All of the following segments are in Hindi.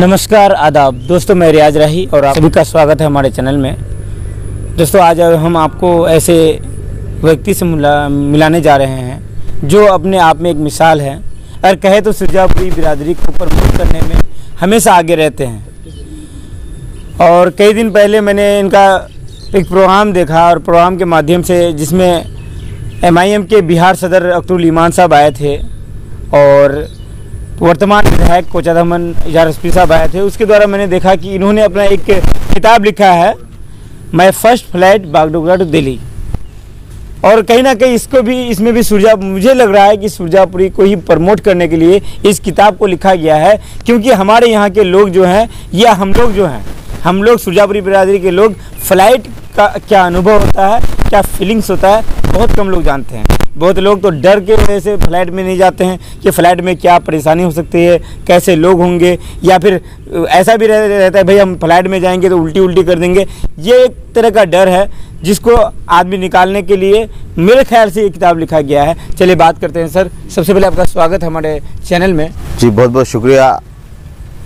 नमस्कार, आदाब। दोस्तों, मैं रियाज राही और आप सभी का स्वागत है हमारे चैनल में। दोस्तों, आज हम आपको ऐसे व्यक्ति से मिला, मिलाने जा रहे हैं, जो अपने आप में एक मिसाल है। और कहे तो सुरजापुरी बिरादरी को प्रमोट करने में हमेशा आगे रहते हैं। और कई दिन पहले मैंने इनका एक प्रोग्राम देखा और प्रोग्राम के माध्यम से जिसमें एमआईएम के बिहार सदर अख्तरुल ईमान साहब आए थे और वर्तमान विधायक कोचाधमन इजार साहब आए थे। उसके द्वारा मैंने देखा कि इन्होंने अपना एक किताब लिखा है my first flight Bagdogra to Delhi और कहीं ना कहीं इसको भी, इसमें भी सुरजा, मुझे लग रहा है कि सुरजापुरी को ही प्रमोट करने के लिए इस किताब को लिखा गया है, क्योंकि हमारे यहाँ के लोग जो हैं, या हम लोग जो हैं हम लोग सुरजापुरी बिरादरी के लोग फ़्लाइट का क्या अनुभव होता है क्या फीलिंग्स होता है बहुत कम लोग जानते हैं। बहुत लोग तो डर के वजह से फ़्लाइट में नहीं जाते हैं कि फ़्लाइट में क्या परेशानी हो सकती है कैसे लोग होंगे या फिर ऐसा भी रह, रहता है भाई हम फ़्लाइट में जाएँगे तो उल्टी उल्टी कर देंगे। ये एक तरह का डर है जिसको आदमी निकालने के लिए मेरे ख्याल से ये किताब लिखा गया है। चलिए बात करते हैं सर। सबसे पहले आपका स्वागत है हमारे चैनल में। जी बहुत बहुत शुक्रिया।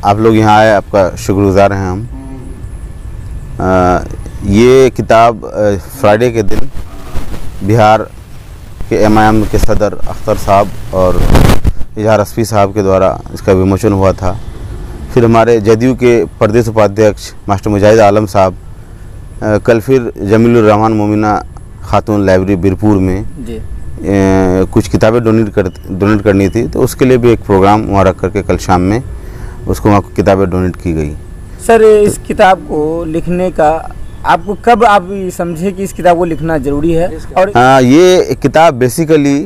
आप लोग यहाँ आए आपका शुक्रगुजार हैं हम। ये किताब फ्राइडे के दिन बिहार के एम के सदर अख्तर साहब और इजहार रस्फी साहब के द्वारा इसका विमोचन हुआ था। फिर हमारे जदयू के प्रदेश उपाध्यक्ष मास्टर मुजाहिद आलम साहब कल फिर जमीलरहमान मोमिना खातून लाइब्रेरी बीरपुर में जी। ए, कुछ किताबें डोनेट कर डोनेट करनी थी तो उसके लिए भी एक प्रोग्राम वहाँ रख करके कल शाम में उसको वहाँ किताबें डोनेट की गई। सर इस किताब को लिखने का आपको कब आप समझे कि इस किताब को लिखना ज़रूरी है? और हाँ ये किताब बेसिकली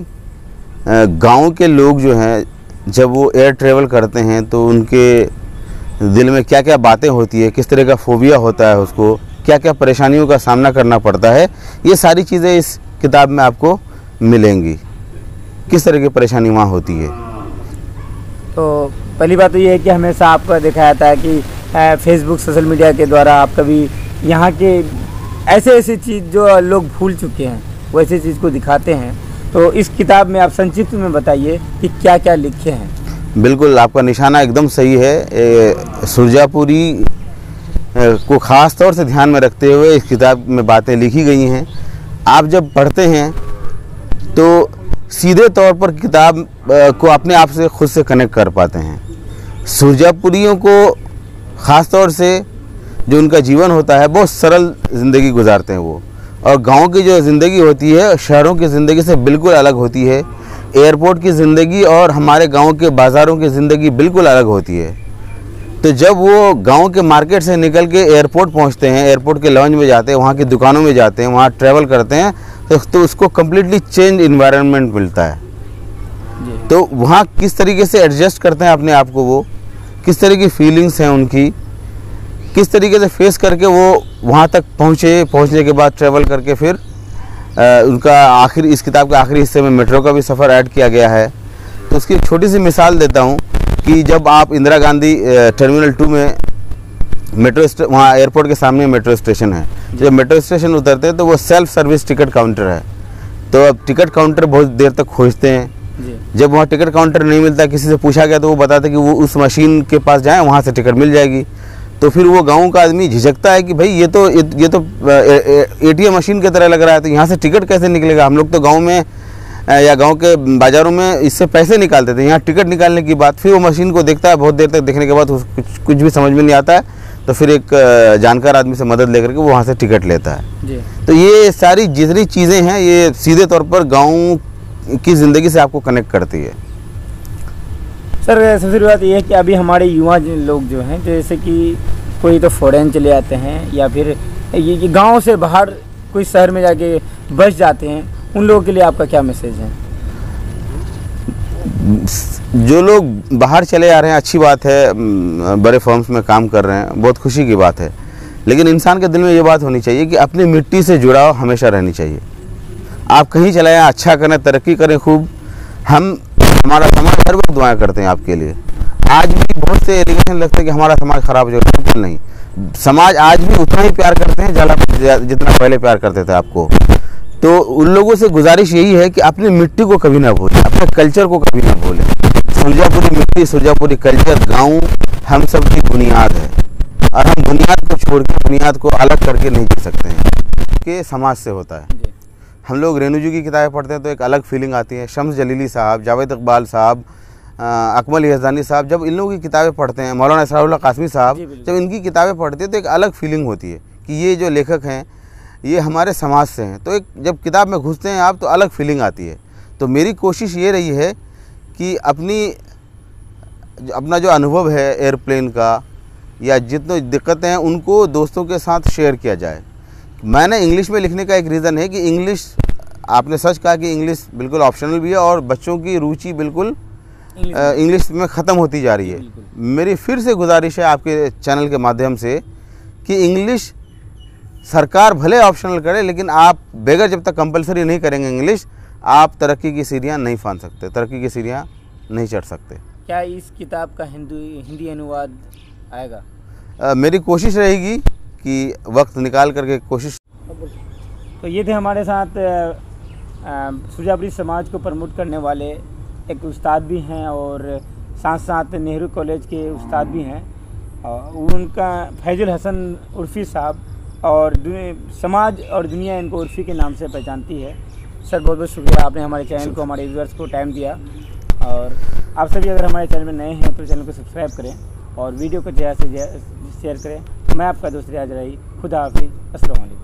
गाँव के लोग जो हैं जब वो एयर ट्रेवल करते हैं तो उनके दिल में क्या क्या बातें होती है किस तरह का फोबिया होता है उसको क्या क्या परेशानियों का सामना करना पड़ता है ये सारी चीज़ें इस किताब में आपको मिलेंगी। किस तरह की परेशानी वहाँ होती है? तो पहली बात तो ये है कि हमेशा आपका देखा जाता है कि फेसबुक सोशल मीडिया के द्वारा आप कभी यहाँ के ऐसे ऐसे चीज़ जो लोग भूल चुके हैं वैसे चीज़ को दिखाते हैं। तो इस किताब में आप संक्षिप्त में बताइए कि क्या क्या लिखे हैं। बिल्कुल, आपका निशाना एकदम सही है। सुरजापुरी को ख़ास तौर से ध्यान में रखते हुए इस किताब में बातें लिखी गई हैं। आप जब पढ़ते हैं तो सीधे तौर पर किताब को अपने आप से खुद से कनेक्ट कर पाते हैं। सुरजापुरियों को ख़ास तौर से जो उनका जीवन होता है बहुत सरल ज़िंदगी गुजारते हैं वो। और गाँव की जो ज़िंदगी होती है शहरों की ज़िंदगी से बिल्कुल अलग होती है। एयरपोर्ट की ज़िंदगी और हमारे गाँव के बाज़ारों की ज़िंदगी बिल्कुल अलग होती है। तो जब वो गाँव के मार्केट से निकल के एयरपोर्ट पहुँचते हैं एयरपोर्ट के लॉन्च में जाते हैं वहाँ की दुकानों में जाते हैं वहाँ ट्रैवल करते हैं तो, तो उसको कम्प्लीटली चेंज इन्वायरमेंट मिलता है। तो वहाँ किस तरीके से एडजस्ट करते हैं अपने आप को वो? किस तरह की फीलिंग्स हैं उनकी किस तरीके से फेस करके वो वहाँ तक पहुँचे पहुँचने के बाद ट्रैवल करके फिर आ, उनका आखिरी इस किताब के आखिरी हिस्से में मेट्रो का भी सफ़र ऐड किया गया है। तो उसकी छोटी सी मिसाल देता हूँ कि जब आप इंदिरा गांधी टर्मिनल टू में मेट्रो वहाँ एयरपोर्ट के सामने मेट्रो स्टेशन है। जब मेट्रो स्टेशन उतरते हैं तो वो सेल्फ सर्विस टिकट काउंटर है। तो अब टिकट काउंटर बहुत देर तक खोजते हैं। जब वहाँ टिकट काउंटर नहीं मिलता किसी से पूछा गया तो वो बताते कि वो उस मशीन के पास जाएँ वहाँ से टिकट मिल जाएगी। तो फिर वो गाँव का आदमी झिझकता है कि भाई ये तो ये तो एटीएम मशीन की तरह लग रहा है तो यहाँ से टिकट कैसे निकलेगा? हम लोग तो गाँव में या गाँव के बाज़ारों में इससे पैसे निकालते थे। यहाँ टिकट निकालने की बात फिर वो मशीन को देखता है बहुत देर तक देखने के बाद उस कुछ कुछ भी समझ में नहीं आता है तो फिर एक जानकार आदमी से मदद लेकर के वो वहाँ से टिकट लेता है। जी। तो ये सारी जितनी चीज़ें हैं ये सीधे तौर पर गाँव की ज़िंदगी से आपको कनेक्ट करती है? सर सबसे बड़ी बात यह है कि अभी हमारे युवा लोग जो हैं जैसे कि कोई तो फॉरेन चले जाते हैं या फिर ये गाँव से बाहर कोई शहर में जाके बस जाते हैं उन लोगों के लिए आपका क्या मैसेज है? जो लोग बाहर चले आ रहे हैं अच्छी बात है बड़े फर्म्स में काम कर रहे हैं बहुत खुशी की बात है। लेकिन इंसान के दिल में ये बात होनी चाहिए कि अपनी मिट्टी से जुड़ाव हमेशा रहनी चाहिए। आप कहीं चले जाएँ अच्छा करें, तरक्की करें, खूब। हम, हमारा समाज, हर वक्त दुआएँ करते हैं आपके लिए। आज भी बहुत से एलिगेशन लगते हैं कि हमारा समाज खराब हो जाएगा बिल्कुल नहीं। समाज आज भी उतना ही प्यार करते हैं, ज़्यादा जितना पहले प्यार करते थे आपको। तो उन लोगों से गुजारिश यही है कि अपनी मिट्टी को कभी ना भूलें, अपने कल्चर को कभी ना भूलें। सुरजापुरी मिट्टी, सुरजापुरी कल्चर, गाँव, हम सब की बुनियाद है। और हम बुनियाद को छोड़ के, बुनियाद को अलग करके नहीं जी सकते हैं। कि समाज से होता है। हम लोग रेणु जी की किताबें पढ़ते हैं तो एक अलग फीलिंग आती है। शम्स जलीली साहब जावेद इकबाल साहब अकमल यजदानी साहब जब इन लोगों की किताबें पढ़ते हैं मौलाना इसराउल्ला कासमी साहब जब इनकी किताबें पढ़ते हैं तो एक अलग फीलिंग होती है कि ये जो लेखक हैं ये हमारे समाज से हैं। तो एक जब किताब में घुसते हैं आप तो अलग फीलिंग आती है। तो मेरी कोशिश ये रही है कि अपनी अपना जो अनुभव है एयरप्लेन का या जितनी दिक्कतें हैं उनको दोस्तों के साथ शेयर किया जाए। मैंने इंग्लिश में लिखने का एक रीज़न है कि इंग्लिश आपने सच कहा कि इंग्लिश बिल्कुल ऑप्शनल भी है और बच्चों की रुचि बिल्कुल इंग्लिश में। ख़त्म होती जा रही है। मेरी फिर से गुजारिश है आपके चैनल के माध्यम से कि इंग्लिश सरकार भले ऑप्शनल करे लेकिन आप बगैर जब तक कंपलसरी नहीं करेंगे इंग्लिश आप तरक्की की सीढ़ियाँ नहीं फान सकते तरक्की की सीढ़ियाँ नहीं चढ़ सकते। क्या इस किताब का हिंदी हिंदी अनुवाद आएगा? अ, मेरी कोशिश रहेगी कि वक्त निकाल करके कोशिश तो ये थे हमारे साथ सुजापुरी समाज को प्रमोट करने वाले एक उस्ताद भी हैं और साथ साथ नेहरू कॉलेज के उस्ताद भी हैं। उनका फैजुल हसन उर्फ़ी साहब और समाज और दुनिया इनको उर्फ़ी के नाम से पहचानती है। सर, बहुत बहुत शुक्रिया, आपने हमारे चैनल को, हमारे व्यूअर्स को टाइम दिया। और आप सभी अगर हमारे चैनल में नए हैं तो चैनल को सब्सक्राइब करें और वीडियो को ज़्यादा से ज़्यादा शेयर करें। मैं आपका दोस्त रियाज रही खुदा हाफिज़ अस्सलाम वालेकुम